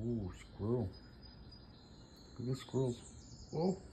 Ooh, squirrel. Look at the squirrels. Whoa! Oh.